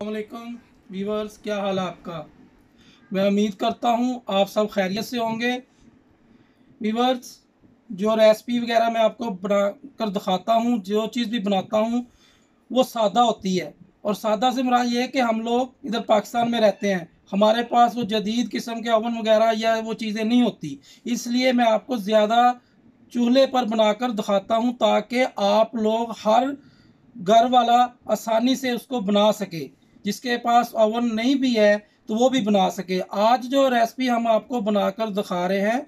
अल्लाम viewers क्या हाल है आपका? मैं उम्मीद करता हूँ आप सब खैरियत से होंगे। वीवर्स जो रेसिपी वगैरह मैं आपको बना कर दिखाता हूँ, जो चीज़ भी बनाता हूँ, वो सादा होती है। और सादा से मरा ये है कि हम लोग इधर पाकिस्तान में रहते हैं। हमारे पास वो जदीद किस्म के ओवन वगैरह या वो चीज़ें नहीं होती। इसलिए मैं आपको ज़्यादा चूल्हे पर बनाकर दिखाता हूँ ताकि आप लोग हर घर वाला आसानी से उसको बना सके। जिसके पास ओवन नहीं भी है तो वो भी बना सके। आज जो रेसिपी हम आपको बनाकर दिखा रहे हैं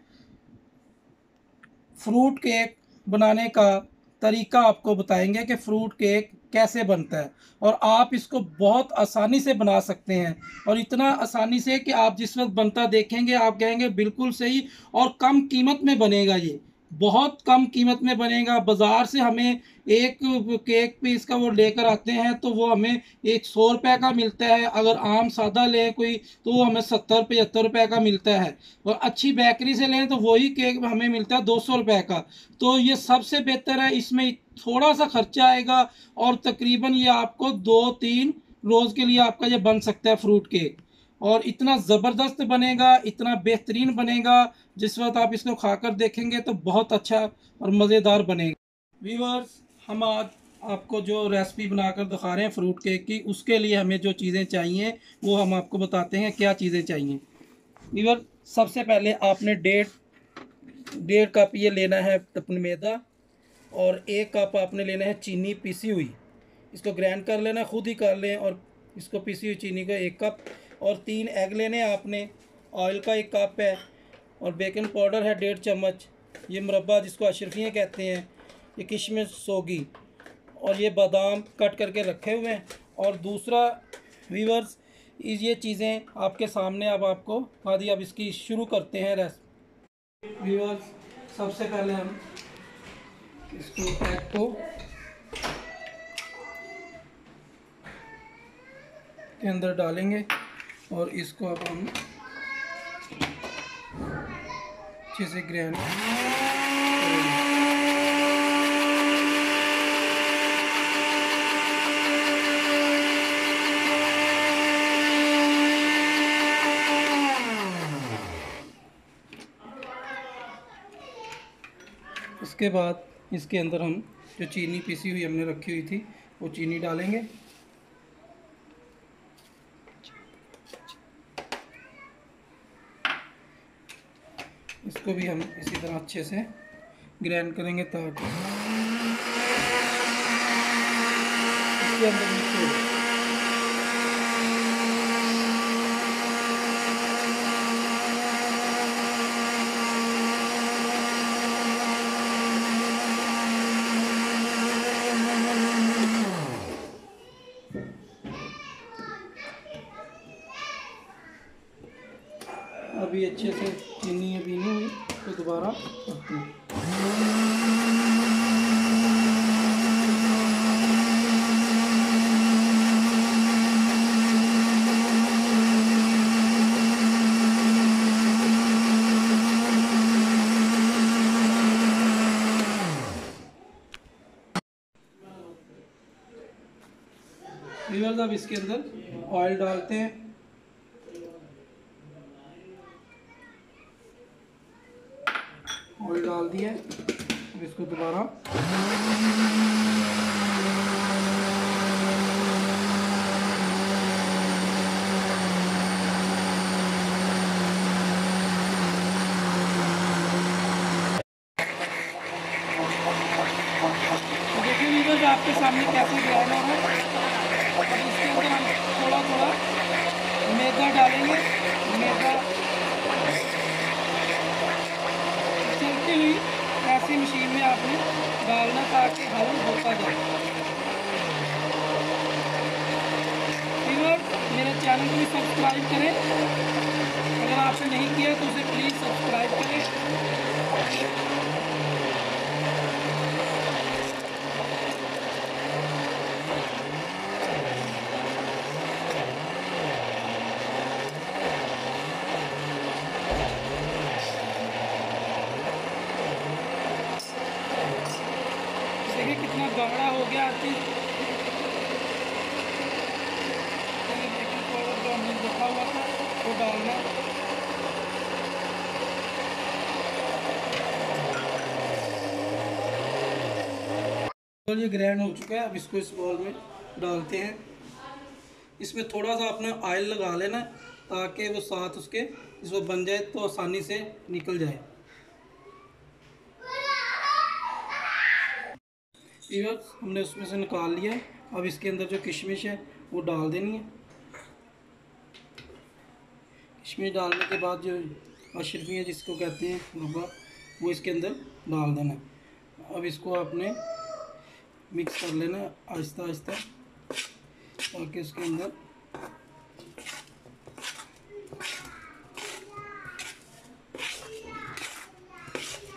फ्रूट केक बनाने का तरीका आपको बताएँगे कि फ्रूट केक कैसे बनता है। और आप इसको बहुत आसानी से बना सकते हैं। और इतना आसानी से कि आप जिस वक्त बनता देखेंगे, आप कहेंगे, बिल्कुल सही और कम कीमत में बनेगा ये। बहुत कम कीमत में बनेगा। बाज़ार से हमें एक केक पीस का वो लेकर आते हैं तो वो हमें एक सौ रुपये का मिलता है। अगर आम सादा लें कोई तो वो हमें सत्तर, पचहत्तर रुपये का मिलता है। और अच्छी बेकरी से लें तो वही केक हमें मिलता है दो सौ रुपये का। तो ये सबसे बेहतर है, इसमें थोड़ा सा खर्चा आएगा और तकरीबन ये आपको दो तीन रोज़ के लिए आपका ये बन सकता है फ्रूट केक। और इतना ज़बरदस्त बनेगा, इतना बेहतरीन बनेगा, जिस वक्त आप इसको खाकर देखेंगे तो बहुत अच्छा और मज़ेदार बनेगा। वीवर्स हम आज आपको जो रेसिपी बनाकर दिखा रहे हैं फ्रूट केक की, उसके लिए हमें जो चीज़ें चाहिए, वो हम आपको बताते हैं क्या चीज़ें चाहिए। वीवर सबसे पहले आपने डेढ़ डेढ़ कप ये लेना है अपने मैदा और एक कप आपने लेना है चीनी पीसी हुई। इसको ग्राइंड कर लेना, खुद ही कर लें और इसको पीसी हुई चीनी को एक कप। और तीन एग लेने आपने। ऑयल का एक कप है और बेकिंग पाउडर है डेढ़ चम्मच। ये मुरबा जिसको अशरफियाँ कहते हैं, ये किशमिश, सोगी और ये बादाम कट करके रखे हुए हैं। और दूसरा वीवर्स ये चीज़ें आपके सामने अब आपको आदि अब इसकी शुरू करते हैं रेस वीवर्स सबसे पहले हम इसको एग को के अंदर डालेंगे। और इसको अब हम अच्छे से ग्रहण उसके बाद इसके अंदर हम जो चीनी पीसी हुई हमने रखी हुई थी, वो चीनी डालेंगे। इसको भी हम इसी तरह अच्छे से ग्रैंड करेंगे ताकि। इसके अंदर अभी अच्छे से चीनी अभी नहीं हुई तो दोबारा अब इसके अंदर ऑयल डालते हैं। ऑयल डाल दिया अब इसको दोबारा। आपके सामने कैसे ग्राइंड हो? रहा है इसके अंदर हम थोड़ा थोड़ा मैदा डालेंगे। मैदा ऐसी मशीन में आपने डालना ताकि हल होता जाए। मेरे चैनल को भी सब्सक्राइब करें। अगर आपने नहीं किया तो उसे प्लीज़ सब्सक्राइब करें। देखिए कितना गाढ़ा हो गया आपकी डालना तो ये ग्रैंड हो चुका है, अब इसको इस बॉल में डालते हैं। इसमें थोड़ा सा अपना ऑयल लगा लेना ताकि वो साथ उसके इसको बन जाए तो आसानी से निकल जाए। वीवर्स हमने उसमें से निकाल लिया। है अब इसके अंदर जो किशमिश है, वो डाल देनी है। किशमिश डालने के बाद जो अशरफियाँ जिसको कहते हैं, रुबा, वो इसके अंदर डाल देना है। अब इसको आपने मिक्स कर लेना आहिस्ता आहिस्ता, ताकि उसके अंदर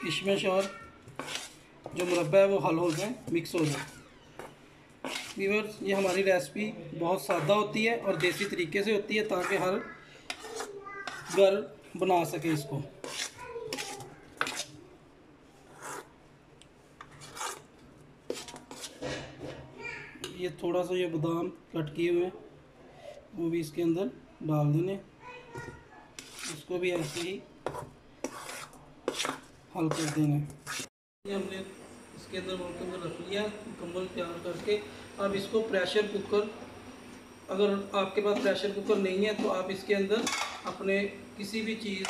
किशमिश और जो मुरबा है वो हल हो जाए मिक्स हो। जाए वीवर्स ये हमारी रेसिपी बहुत सादा होती है और देसी तरीके से होती है ताकि हर घर बना सके इसको। ये थोड़ा सा ये बादाम कट किए हुए वो भी इसके अंदर डाल देने इसको भी ऐसे ही हल कर देना हमने इसके अंदर बोल के अंदर रख लिया मुकम्मल तैयार करके। अब इसको प्रेशर कुकर अगर आपके पास प्रेशर कुकर नहीं है तो आप इसके अंदर अपने किसी भी चीज़,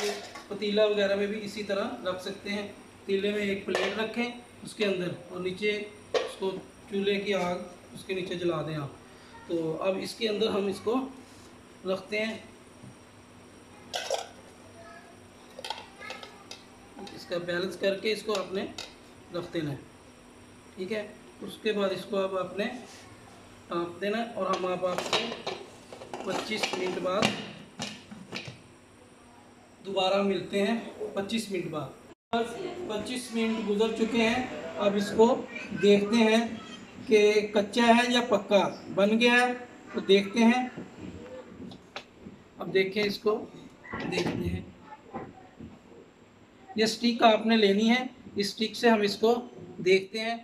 पतीला वगैरह में भी इसी तरह रख सकते हैं। पतीले में एक प्लेट रखें उसके अंदर और नीचे उसको चूल्हे की आग उसके नीचे जला दें आप। तो अब इसके अंदर हम इसको रखते हैं। इसका बैलेंस करके इसको अपने रख देना है। ठीक है? उसके बाद इसको अब अपने टाँप देना और हम आप आपको 25 मिनट बाद दोबारा मिलते हैं 25 मिनट बाद। 25 मिनट गुजर चुके हैं। अब इसको देखते हैं कि कच्चा है या पक्का। बन गया है तो देखते हैं। अब देखें इसको देखते हैं। ये स्टिक आपने लेनी है। इस स्टिक से हम इसको देखते हैं।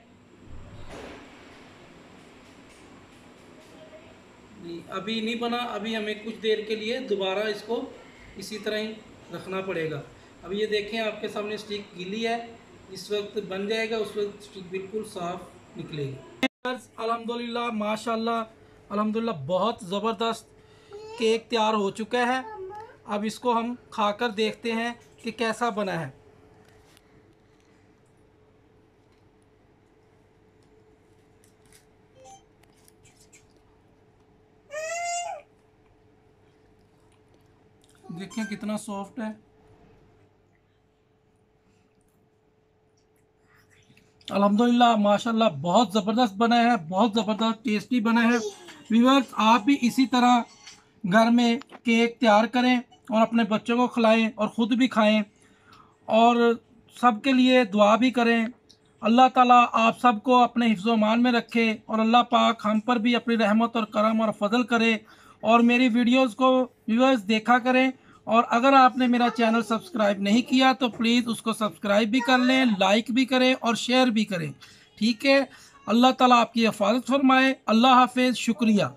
नहीं, अभी नहीं बना, अभी हमें कुछ देर के लिए दोबारा इसको इसी तरह ही रखना पड़ेगा। अब ये देखें, आपके सामने स्टिक गीली है, इस वक्त बन जाएगा, उस वक्त स्टिक बिल्कुल साफ़ निकलेगी। अल्हम्दुलिल्लाह, माशाल्लाह, अल्हम्दुलिल्लाह, बहुत ज़बरदस्त केक तैयार हो चुका है। अब इसको हम खाकर देखते हैं कि कैसा बना है। देखें कितना सॉफ्ट है। अल्हम्दुलिल्लाह, माशाल्लाह, बहुत ज़बरदस्त बना है, बहुत ज़बरदस्त टेस्टी बना है। व्यूवर्स आप भी इसी तरह घर में केक तैयार करें और अपने बच्चों को खिलाएँ और ख़ुद भी खाएँ और सबके लिए दुआ भी करें। अल्लाह ताला आप सबको अपने हिफ्ज़ मान में रखे और अल्लाह पाक हम पर भी अपनी रहमत और करम और फजल करे और मेरी वीडियोस को व्यूअर्स देखा करें। और अगर आपने मेरा चैनल सब्सक्राइब नहीं किया तो प्लीज़ उसको सब्सक्राइब भी कर लें, लाइक भी करें और शेयर भी करें। ठीक है? अल्लाह ताला आपकी हिफाजत फरमाए। अल्लाह हाफिज़। शुक्रिया।